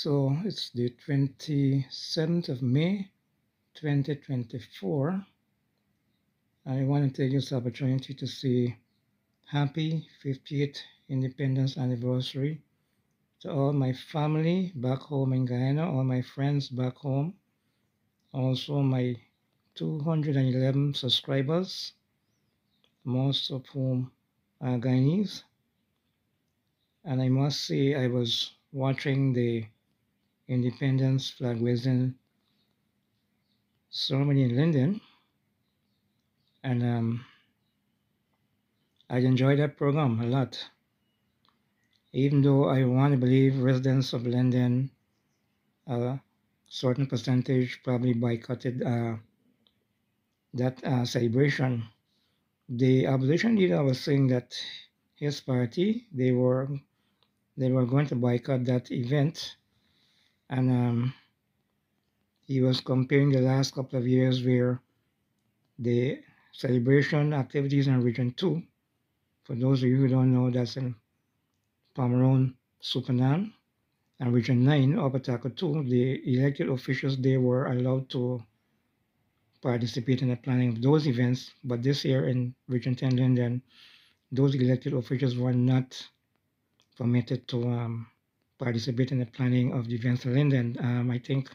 So it's the 27th of May 2024. I want to take this opportunity to say happy 50th independence anniversary to all my family back home in Guyana, all my friends back home, also my 211 subscribers, most of whom are Guyanese. And I must say, I was watching the independence flag raising ceremony in Linden, and um, I enjoyed that program a lot. Even though I want to believe residents of Linden, a certain percentage probably boycotted uh, that uh, celebration. The opposition leader was saying that his party they were they were going to boycott that event and um, he was comparing the last couple of years where the celebration activities in Region 2, for those of you who don't know, that's in Pomeroon, Supenaam, and Region 9, Upper Takutu 2, the elected officials, they were allowed to participate in the planning of those events, but this year in Region 10 Linden, those elected officials were not permitted to um, participate in the planning of the events in Linden. Um, I think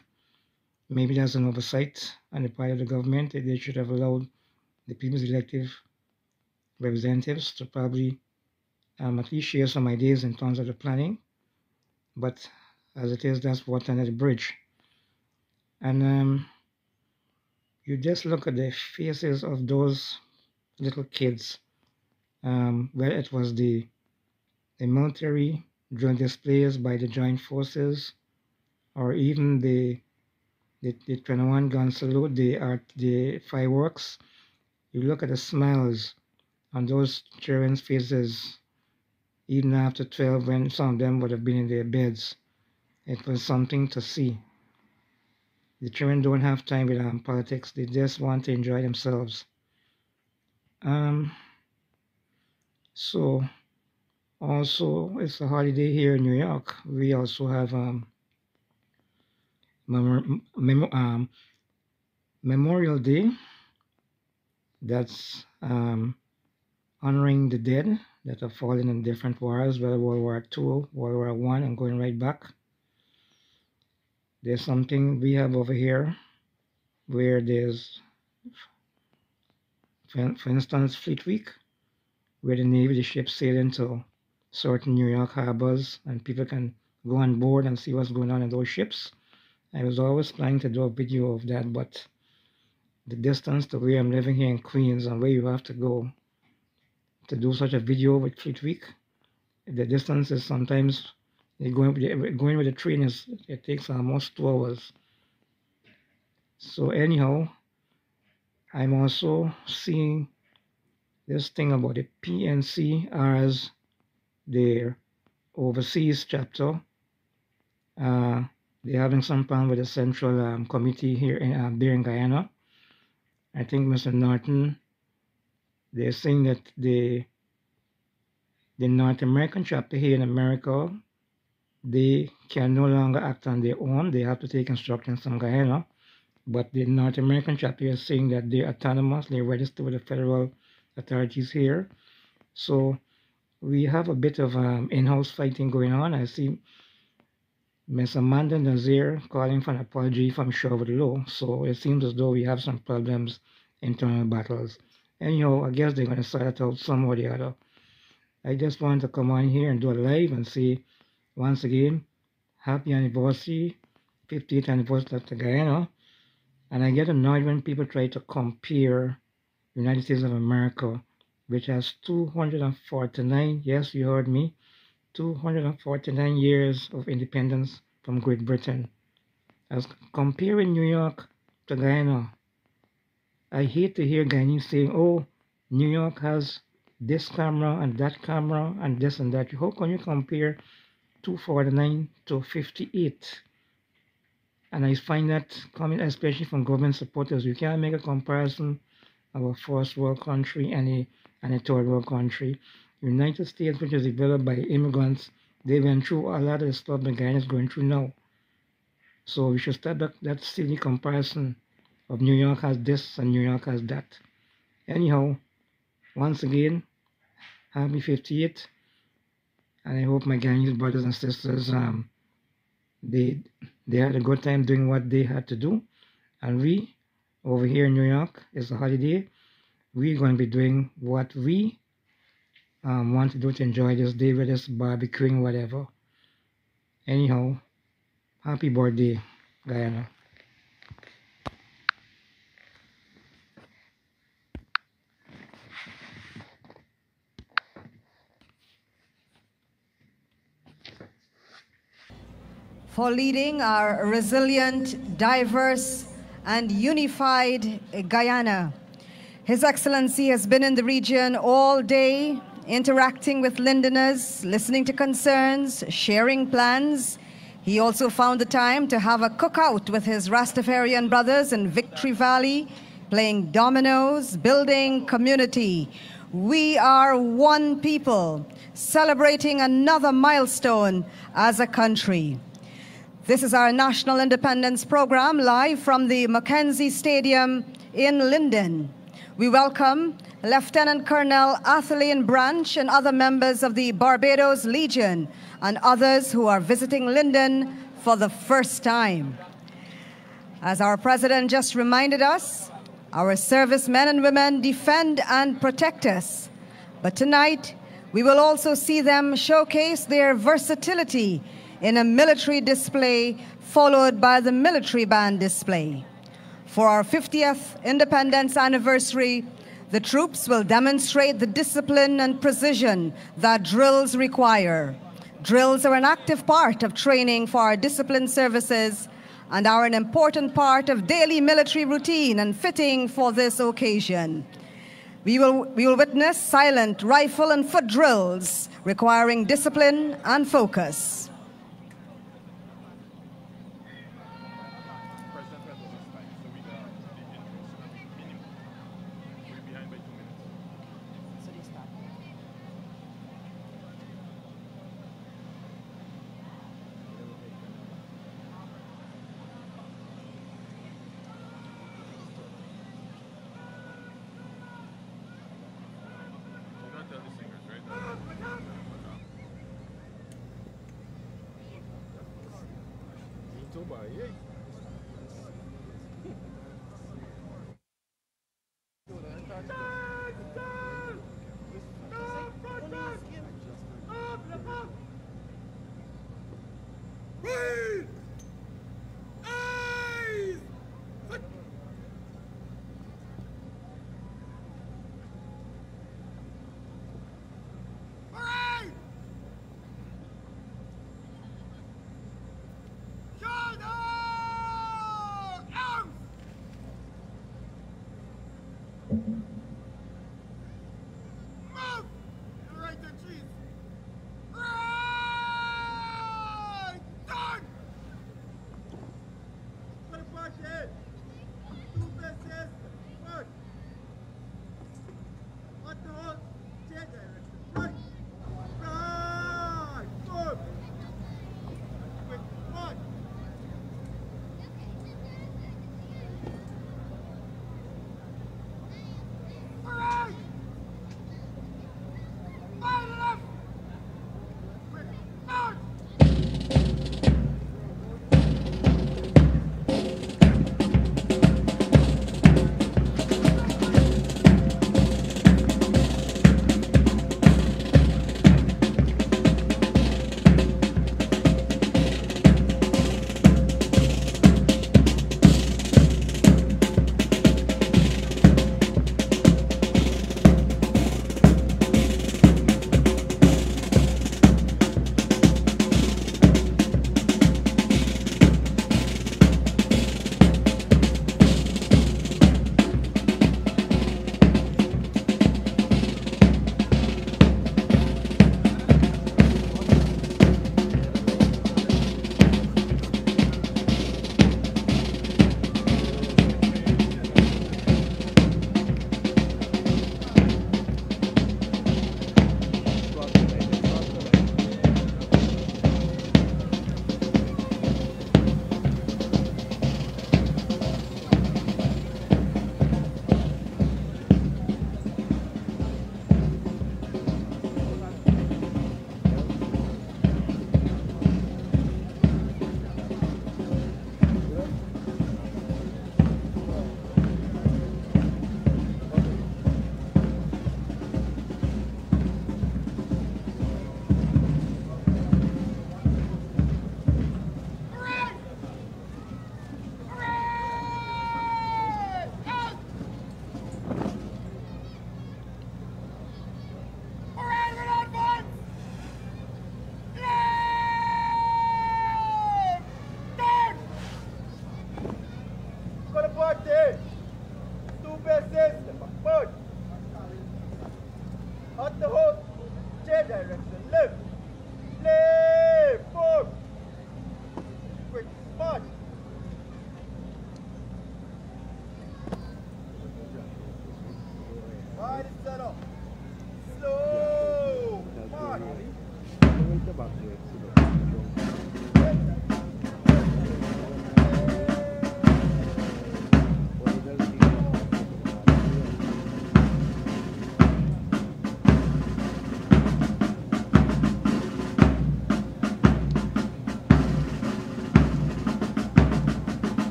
maybe there's an oversight on the part of the government. They should have allowed the people's elective representatives to probably um, at least share some ideas in terms of the planning. But as it is, that's water under the bridge. And um, you just look at the faces of those little kids um, where it was the the military drone displays by the joint forces or even the the, the 21 gun salute the art the fireworks. You look at the smiles on those children's faces even after 12 when some of them would have been in their beds. It was something to see. The children don't have time with um, politics. They just want to enjoy themselves. Um so also it's a holiday here in New York. We also have um, mem mem um, Memorial Day. That's um, honoring the dead that have fallen in different wars, whether World War II, World War One, and going right back. There's something we have over here where there's, for, for instance, Fleet Week, where the Navy, the ships sail into certain New York harbors and people can go on board and see what's going on in those ships. I was always planning to do a video of that, but the distance to where I'm living here in Queens and where you have to go to do such a video with Fleet Week, the distance is sometimes going going with the train is it takes almost two hours. So anyhow, I'm also seeing this thing about the PNC as their overseas chapter. Uh, they're having some problem with the central um, committee here in, uh, there in Guyana. I think Mr. Norton, they're saying that the the North American chapter here in America, they can no longer act on their own. They have to take instructions from Guyana. But the North American chapter is saying that they're autonomous, they're registered with the federal authorities here. So we have a bit of um, in-house fighting going on. I see Miss Amanda Nazir calling for an apology from Sherwood Low. So it seems as though we have some problems, internal battles. And you know, I guess they're going to sort it out some or the other. I just wanted to come on here and do a live and say once again, happy anniversary, 50th anniversary of the Guyana. And I get annoyed when people try to compare United States of America which has 249, yes, you heard me, 249 years of independence from Great Britain. As comparing New York to Guyana, I hate to hear Guyanese saying, oh, New York has this camera and that camera and this and that. How can you compare 249 to 58? And I find that coming especially from government supporters, you can't make a comparison of a first world country and a and a third world country. United States, which is developed by immigrants, they went through a lot of the stuff the Guyana is going through now. So we should stop that, that silly comparison of New York has this and New York has that. Anyhow, once again, happy 58th. And I hope my Guyanese brothers and sisters, um, they they had a good time doing what they had to do. And we, over here in New York, it's a holiday. We're going to be doing what we um, want to do to enjoy this day with us, barbecuing, whatever. Anyhow, happy birthday, Guyana. for leading our resilient, diverse, and unified Guyana. His Excellency has been in the region all day, interacting with Lindeners, listening to concerns, sharing plans. He also found the time to have a cookout with his Rastafarian brothers in Victory Valley, playing dominoes, building community. We are one people, celebrating another milestone as a country. This is our National Independence Program live from the Mackenzie Stadium in Linden. We welcome Lieutenant Colonel Arthurlane Branch and other members of the Barbados Legion and others who are visiting Linden for the first time. As our president just reminded us, our servicemen and women defend and protect us. But tonight, we will also see them showcase their versatility in a military display followed by the military band display. For our 50th independence anniversary, the troops will demonstrate the discipline and precision that drills require. Drills are an active part of training for our discipline services and are an important part of daily military routine and fitting for this occasion. We will, we will witness silent rifle and foot drills requiring discipline and focus. starts.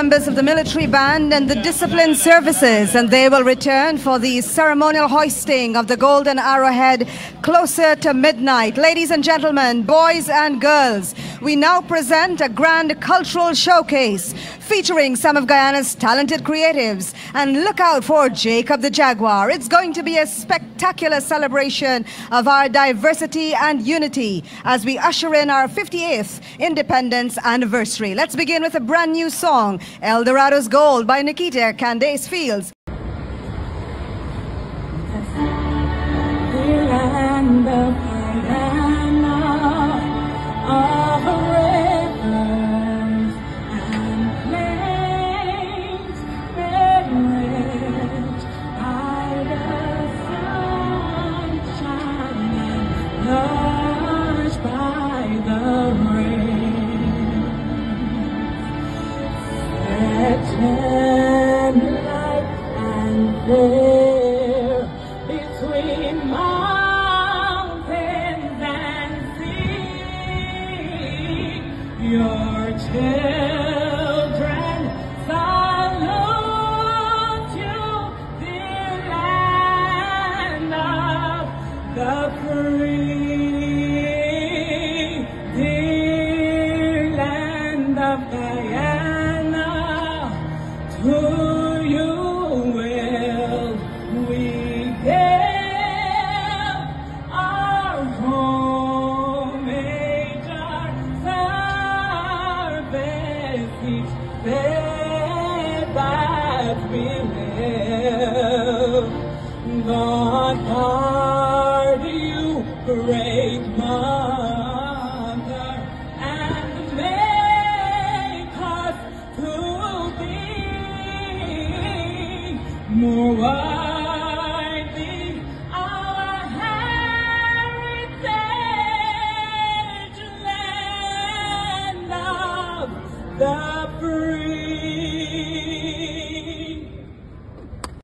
Members of the military band and the disciplined services, and they will return for the ceremonial hoisting of the golden arrowhead closer to midnight. Ladies and gentlemen, boys and girls, we now present a grand cultural showcase featuring some of Guyana's talented creatives. And look out for Jacob the Jaguar. It's going to be a spectacular celebration of our diversity and unity as we usher in our 58th independence anniversary. Let's begin with a brand new song, El Dorado's Gold by Nikita Candace Fields. More